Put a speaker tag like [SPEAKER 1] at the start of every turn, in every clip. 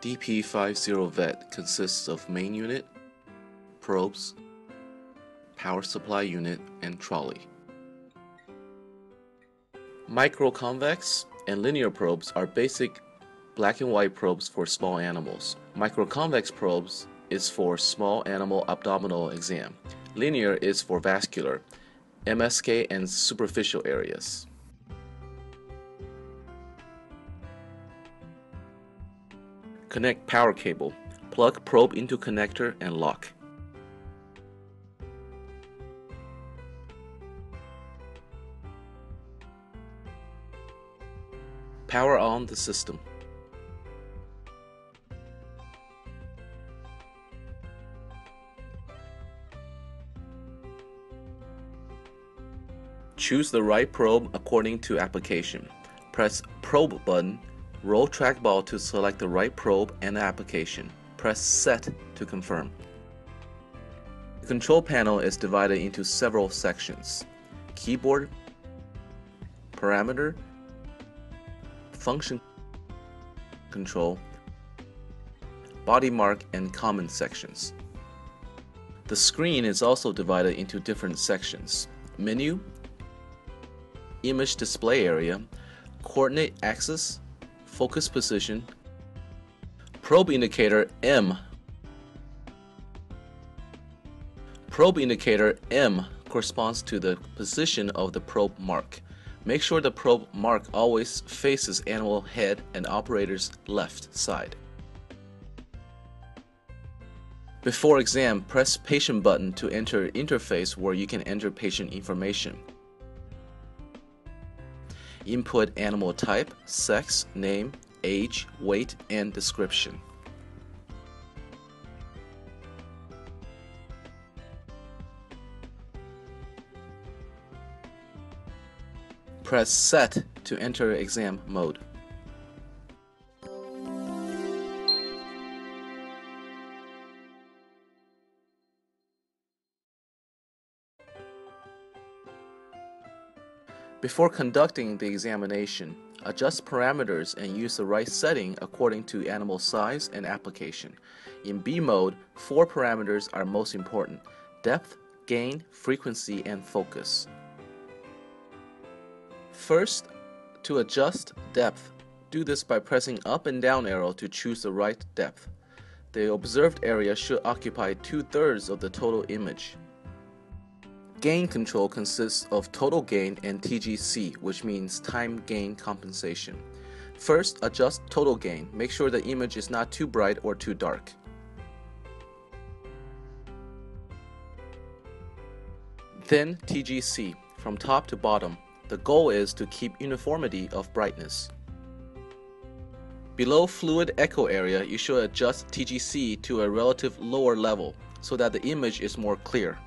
[SPEAKER 1] DP50VET consists of main unit, probes, power supply unit, and trolley. Microconvex and linear probes are basic black and white probes for small animals. Microconvex probes is for small animal abdominal exam. Linear is for vascular, MSK and superficial areas. Connect power cable. Plug probe into connector and lock. Power on the system. Choose the right probe according to application. Press Probe button, roll trackball to select the right probe and application. Press Set to confirm. The control panel is divided into several sections. Keyboard, Parameter, Function Control, Body Mark and Common sections. The screen is also divided into different sections. Menu, image display area, coordinate axis, focus position, probe indicator M. Probe indicator M corresponds to the position of the probe mark. Make sure the probe mark always faces animal head and operator's left side. Before exam, press patient button to enter interface where you can enter patient information. Input animal type, sex, name, age, weight, and description. Press Set to enter exam mode. Before conducting the examination, adjust parameters and use the right setting according to animal size and application. In B mode, four parameters are most important depth, gain, frequency, and focus. First, to adjust depth, do this by pressing up and down arrow to choose the right depth. The observed area should occupy two-thirds of the total image. Gain control consists of total gain and TGC, which means time gain compensation. First, adjust total gain. Make sure the image is not too bright or too dark. Then TGC, from top to bottom. The goal is to keep uniformity of brightness. Below fluid echo area, you should adjust TGC to a relative lower level so that the image is more clear.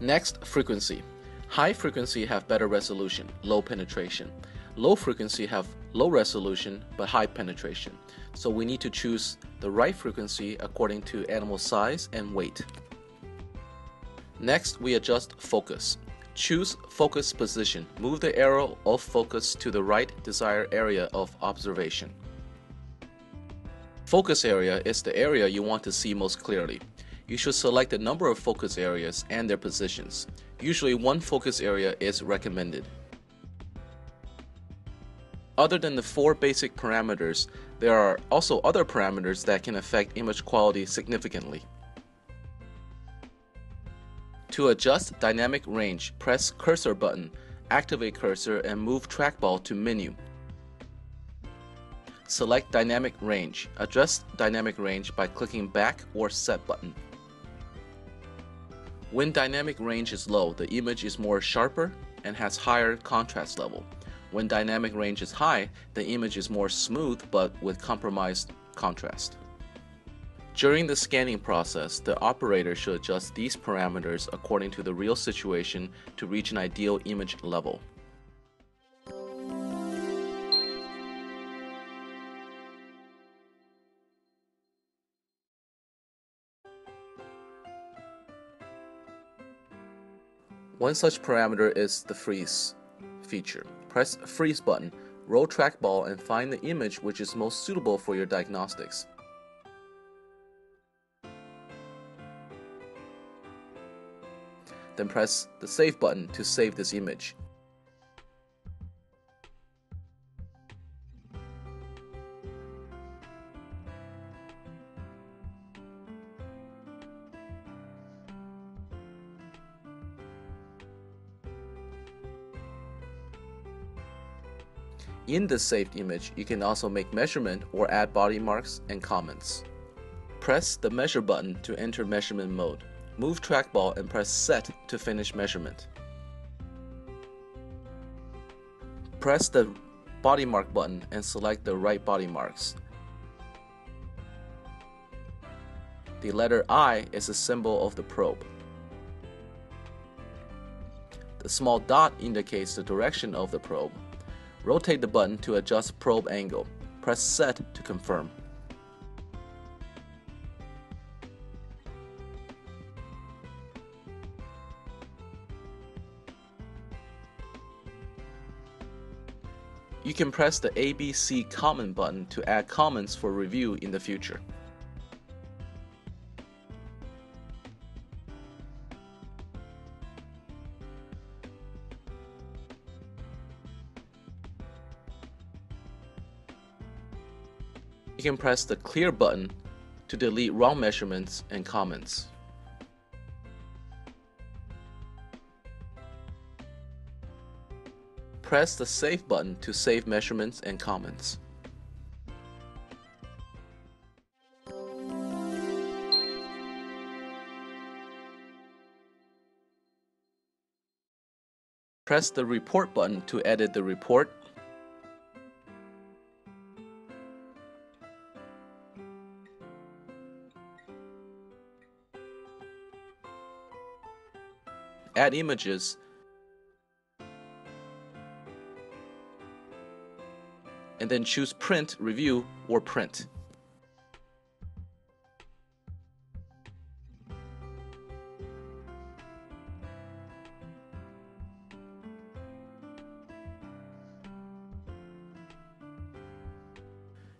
[SPEAKER 1] Next, frequency. High frequency have better resolution, low penetration. Low frequency have low resolution but high penetration. So we need to choose the right frequency according to animal size and weight. Next, we adjust focus. Choose focus position. Move the arrow of focus to the right desired area of observation. Focus area is the area you want to see most clearly you should select the number of focus areas and their positions. Usually one focus area is recommended. Other than the four basic parameters, there are also other parameters that can affect image quality significantly. To adjust dynamic range, press cursor button, activate cursor and move trackball to menu. Select dynamic range. Adjust dynamic range by clicking back or set button. When dynamic range is low, the image is more sharper and has higher contrast level. When dynamic range is high, the image is more smooth but with compromised contrast. During the scanning process, the operator should adjust these parameters according to the real situation to reach an ideal image level. One such parameter is the freeze feature. Press Freeze button, roll trackball and find the image which is most suitable for your diagnostics. Then press the Save button to save this image. In the saved image, you can also make measurement or add body marks and comments. Press the measure button to enter measurement mode. Move trackball and press set to finish measurement. Press the body mark button and select the right body marks. The letter I is a symbol of the probe. The small dot indicates the direction of the probe. Rotate the button to adjust probe angle. Press set to confirm. You can press the ABC comment button to add comments for review in the future. You can press the clear button to delete wrong measurements and comments. Press the Save button to save measurements and comments. Press the Report button to edit the report add images, and then choose Print, Review, or Print.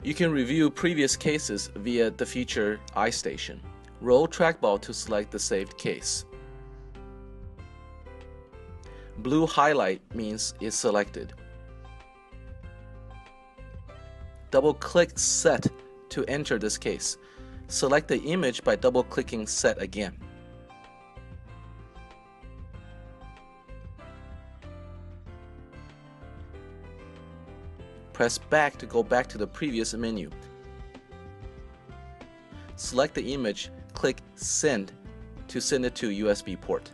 [SPEAKER 1] You can review previous cases via the feature iStation. Roll trackball to select the saved case. Blue highlight means it's selected. Double-click Set to enter this case. Select the image by double-clicking Set again. Press back to go back to the previous menu. Select the image, click Send to send it to USB port.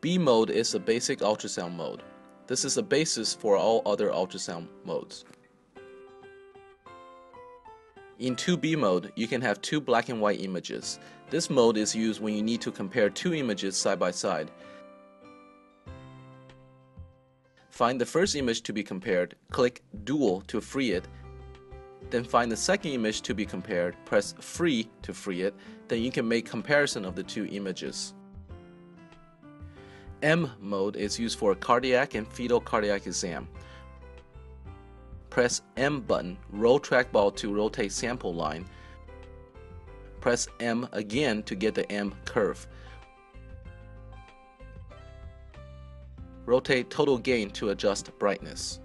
[SPEAKER 1] B mode is a basic ultrasound mode. This is the basis for all other ultrasound modes. In 2B mode, you can have two black and white images. This mode is used when you need to compare two images side by side. Find the first image to be compared, click Dual to free it, then find the second image to be compared, press Free to free it, then you can make comparison of the two images. M mode is used for cardiac and fetal cardiac exam. Press M button, roll trackball to rotate sample line. Press M again to get the M curve. Rotate total gain to adjust brightness.